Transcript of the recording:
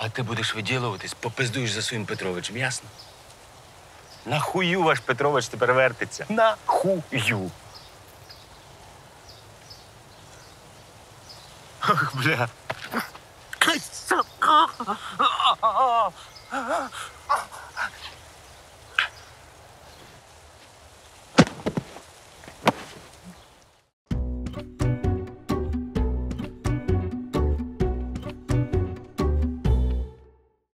А ти будеш виділуватись, попиздуєш за своїм Петровичем, ясно? На хую ваш Петрович тепер вертиться. На хую. Ох, бля.